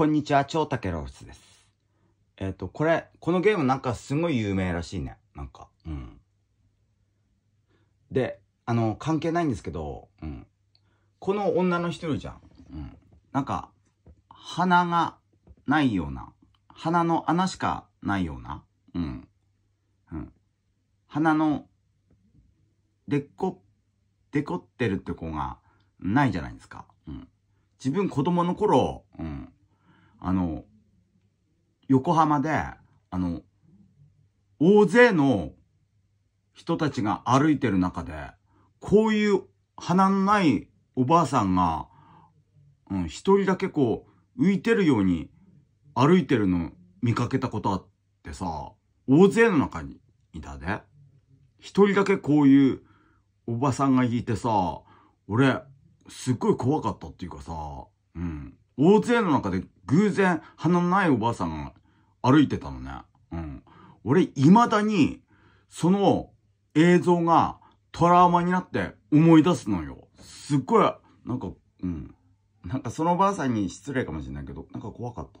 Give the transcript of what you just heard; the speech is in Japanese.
こんにちは、超竹ロスです。えっ、と、これ、このゲームなんかすごい有名らしいね。なんか、うん。で、あの、関係ないんですけど、うん。この女の人いるじゃん。うん。なんか、鼻がないような、鼻の穴しかないような、うん。うん。鼻の、でっこ、でこってるって子がないじゃないですか。うん。自分子供の頃、うん。あの、横浜で、あの、大勢の人たちが歩いてる中で、こういう鼻のないおばあさんが、うん、一人だけこう、浮いてるように歩いてるの見かけたことあってさ、大勢の中にいたで。一人だけこういうおばさんがいてさ、俺、すっごい怖かったっていうかさ、うん。大勢の中で偶然鼻のないおばあさんが歩いてたのね。うん。俺、未だに、その映像がトラウマになって思い出すのよ。すっごい、なんか、うん。なんかそのおばあさんに失礼かもしれないけど、なんか怖かった。